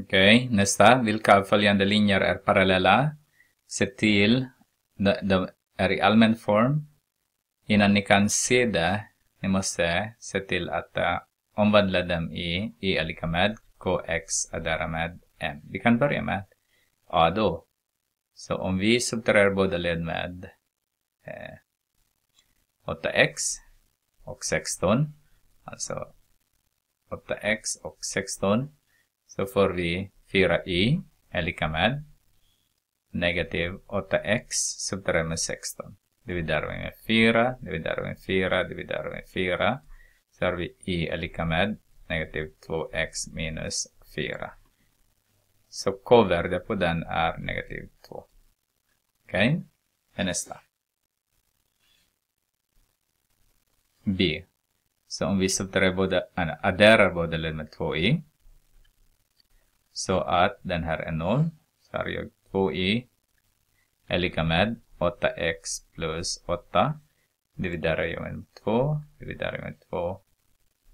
Okej, nästa. Vilka av följande linjer är parallella? Se till de, de är i allmän form. Innan ni kan se det, ni måste se till att uh, omvandla dem i y är lika med kx addera med m. Vi kan börja med a då. Så om vi subtraherar båda led med eh, 8x och 16, alltså 8x och 16, så får vi 4i är lika med negativ 8x subtraherar med 16. Dividerar vi med 4, dividerar vi med 4, dividerar vi med 4. Så har vi i är lika med negativ 2x minus 4. Så k-värdet på den är negativ 2. Okej, okay? nästa. B. Så om vi subtraherar båda, adderar båda led med 2i. Så att den här är 0. Så har jag 2i är lika med 8x plus 8. Dividerar jag med 2, dividerar med 2,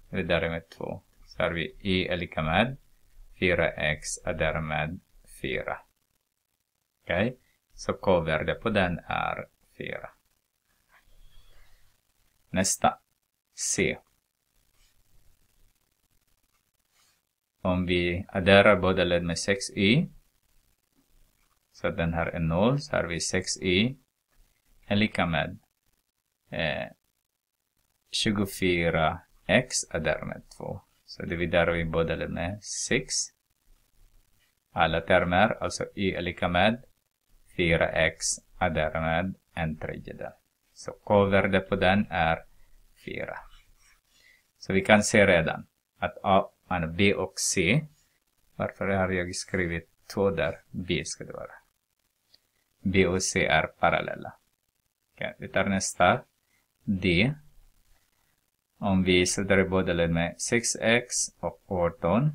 dividerar med 2. Så har vi i är lika med 4x är därmed 4. Okej, okay? så k-värde på den är 4. Nästa, C. Om vi adderar båda led med 6y så den här är 0, så har vi 6i är lika med eh, 24x är därmed 2. Så dividerar vi båda med 6. Alla termer, alltså y är lika med 4x är därmed en tredjedel. Så k-värde på den är 4. Så vi kan se redan att A, B och C, varför har jag skrivit två där? B ska det vara. B och C är parallella. Okay, vi tar nästa. D. Om vi sätter båda led med 6x och 18.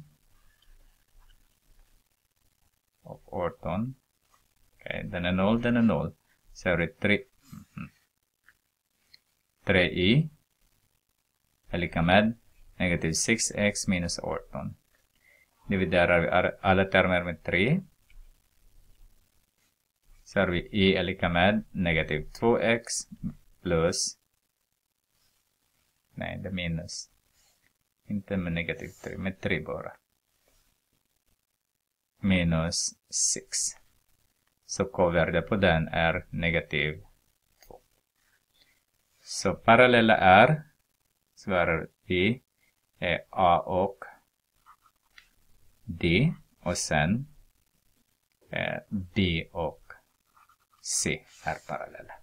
Och 18. Okay, den är 0, den är 0. Så är det 3. Mm. -hmm. 3i är lika med negativ 6x minus 18. Dividerar vi alla termer med 3 så har vi y är lika med negativ 2x plus nej det är minus. Inte med negativ 3, med 3 bara. Minus 6 så k-värde på den är negativ 2 så parallella är svarar vi är A och D och sen B och C är parallella.